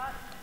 that?